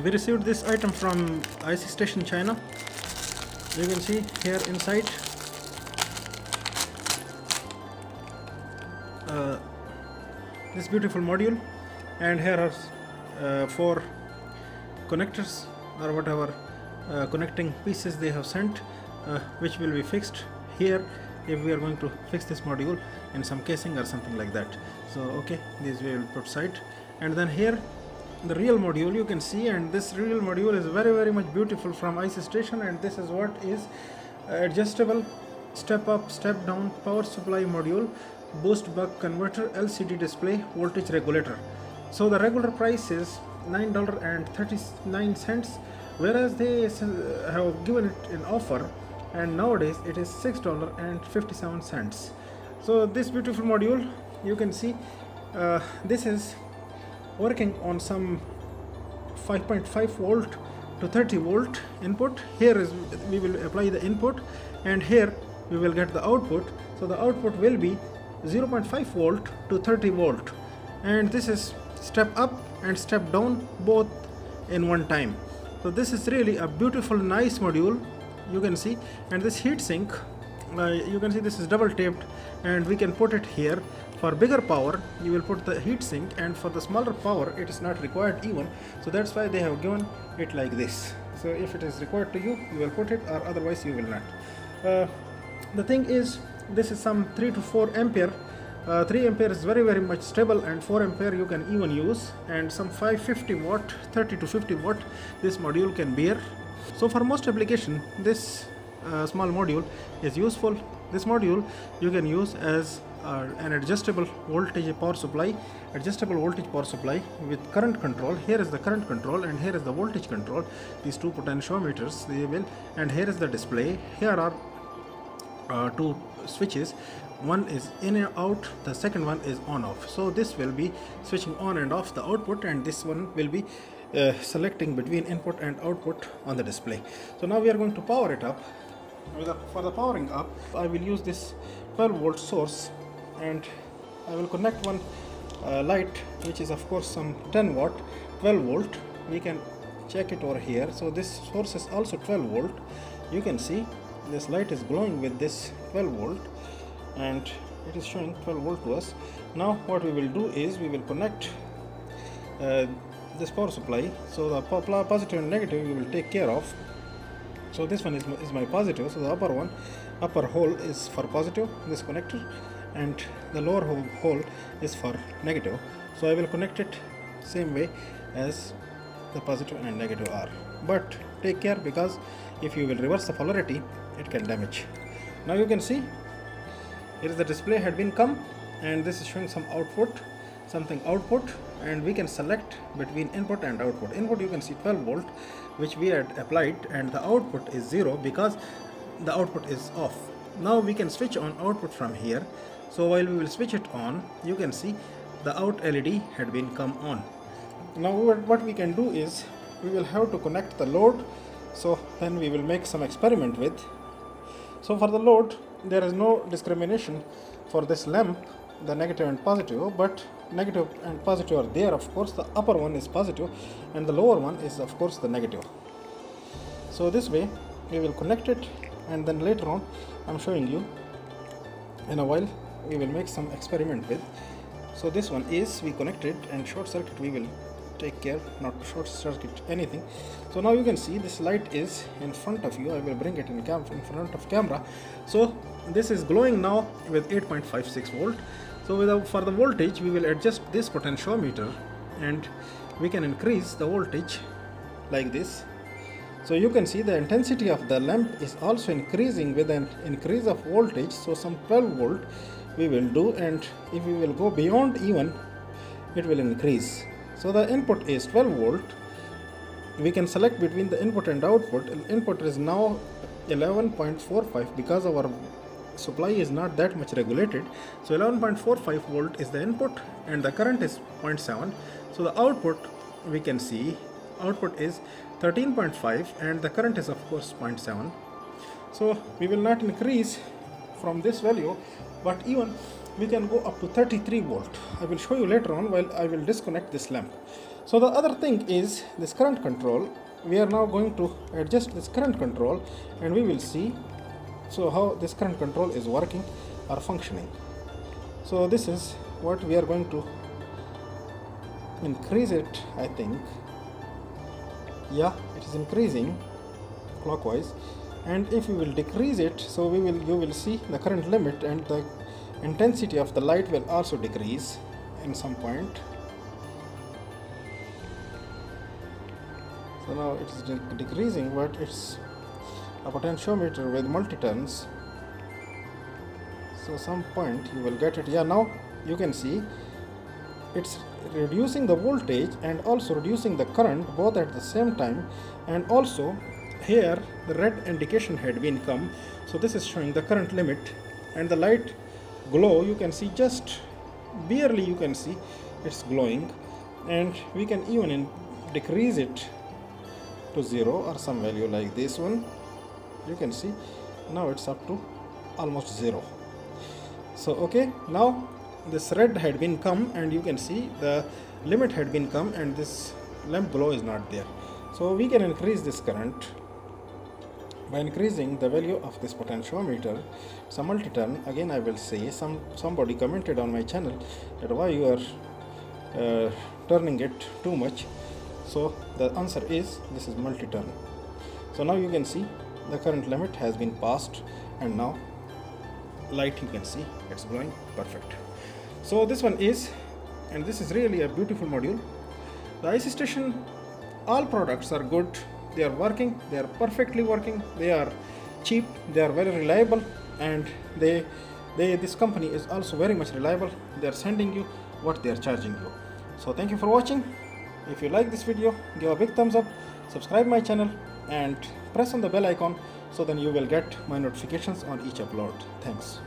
we received this item from ICStation China. You can see here inside. Uh, this beautiful module. And here are uh, four connectors or whatever uh, connecting pieces they have sent uh, which will be fixed here if we are going to fix this module in some casing or something like that. So okay these we will put side. And then here the real module you can see and this real module is very very much beautiful from ICStation and this is what is adjustable step up step down power supply module boost buck converter LCD display voltage regulator. So the regular price is $9.39 whereas they have given it in offer and nowadays it is $6.57 so this beautiful module you can see uh, this is working on some 5.5 volt to 30 volt input. Here is we will apply the input and here we will get the output. So the output will be 0.5 volt to 30 volt. And this is step up and step down both in one time. So this is really a beautiful nice module you can see. And this heat sink uh, you can see this is double taped and we can put it here for bigger power you will put the heat sink and for the smaller power it is not required even. So that's why they have given it like this. So if it is required to you you will put it or otherwise you will not. Uh, the thing is this is some 3 to 4 ampere. Uh, 3 ampere is very very much stable and 4 ampere you can even use and some 550 watt 30 to 50 watt this module can bear. So for most application this uh, small module is useful this module you can use as uh, an adjustable voltage power supply adjustable voltage power supply with current control. Here is the current control and here is the voltage control. These two potentiometers they will and here is the display. Here are uh, two switches. One is in and out the second one is on off. So this will be switching on and off the output and this one will be uh, selecting between input and output on the display. So now we are going to power it up for the powering up i will use this 12 volt source and i will connect one uh, light which is of course some 10 watt 12 volt. We can check it over here. So this source is also 12 volt. You can see this light is glowing with this 12 volt and it is showing 12 volt to us. Now what we will do is we will connect uh, this power supply. So the positive and negative we will take care of so this one is my, is my positive. So the upper one upper hole is for positive this connector and the lower ho- hole is for negative. So i will connect it same way as the positive and negative are. But take care because if you will reverse the polarity it can damage. Now you can see here is the display had been come and this is showing some output something output and we can select between input and output. Input you can see 12 volt which we had applied and the output is 0 because the output is off. Now we can switch on output from here. So while we will switch it on you can see the out led had been come on. Now what we can do is we will have to connect the load. So then we will make some experiment with. So for the load, there is no discrimination for this lamp, the negative and positive, but negative and positive are there. Of course, the upper one is positive, and the lower one is of course the negative. So this way, we will connect it, and then later on, I'm showing you. In a while, we will make some experiment with. So this one is we connected, and short circuit we will take care not short circuit anything so now you can see this light is in front of you i will bring it in cam in front of camera so this is glowing now with 8.56 volt so with the, for the voltage we will adjust this potentiometer and we can increase the voltage like this. So you can see the intensity of the lamp is also increasing with an increase of voltage. So some 12 volt we will do and if we will go beyond even it will increase. So the input is 12 volt. We can select between the input and output. Input is now 11.45 because our supply is not that much regulated. So 11.45 volt is the input and the current is 0.7 so the output we can see output is 13.5 and the current is of course 0.7 so we will not increase from this value but even we can go up to 33 volt. I will show you later on while i will disconnect this lamp. So the other thing is this current control. We are now going to adjust this current control and we will see so how this current control is working or functioning. So this is what we are going to increase it I think. Yeah it is increasing clockwise. And if we will decrease it so we will you will see the current limit and the intensity of the light will also decrease in some point. So now it is de decreasing but it's a potentiometer with multi-turns so some point you will get it. Yeah now you can see it's reducing the voltage and also reducing the current both at the same time. And also here the red indication had been come. So this is showing the current limit and the light glow you can see just barely you can see it's glowing. And we can even decrease it to zero or some value like this one you can see now it's up to almost zero. So okay now this red had been come and you can see the limit had been come and this lamp glow is not there. So we can increase this current by increasing the value of this potentiometer. Some multi-turn again I will say some somebody commented on my channel that why you are uh, turning it too much. So the answer is this is multi-turn. So now you can see the current limit has been passed and now light you can see it's glowing perfect. So this one is and this is really a beautiful module. The ICStation all products are good. They are working they are perfectly working they are cheap they are very reliable and they they this company is also very much reliable. They are sending you what they are charging you. So thank you for watching. If you like this video give a big thumbs up subscribe my channel and press on the bell icon so then you will get my notifications on each upload. Thanks